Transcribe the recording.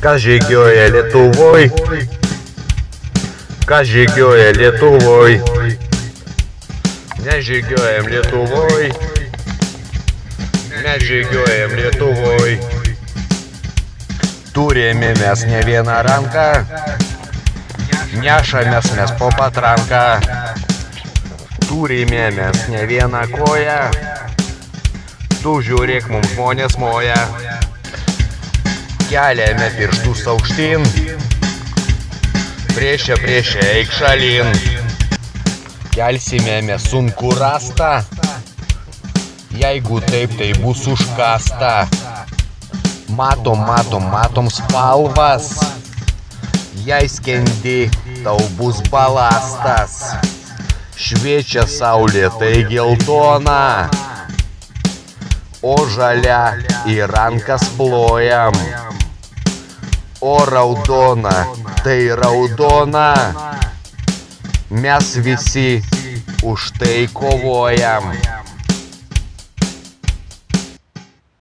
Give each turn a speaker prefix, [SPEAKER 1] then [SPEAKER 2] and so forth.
[SPEAKER 1] Kas žygioja Lietuvoj? Kas žygioja Lietuvoj? Nežygiuojam Lietuvoj. Nežygiuojam Lietuvoj. Turime mes ne vieną ranką. Nešamės mes po patranką. Turime mes ne vieną koją. Tu žiūrėk, mums žmonės moja. Keliame pirštus aukštyn. Priešia, priešia, eik šalin. Kelsime mes sunku rastą. Jeigu taip, tai bus užkasta. Matom, matom, matom spalvas. Jei skendi, tau bus balastas. Šviečia saulė, tai geltona. O žalia į rankas plojam. O raudona, tai raudona. Mes visi už tai kovojam.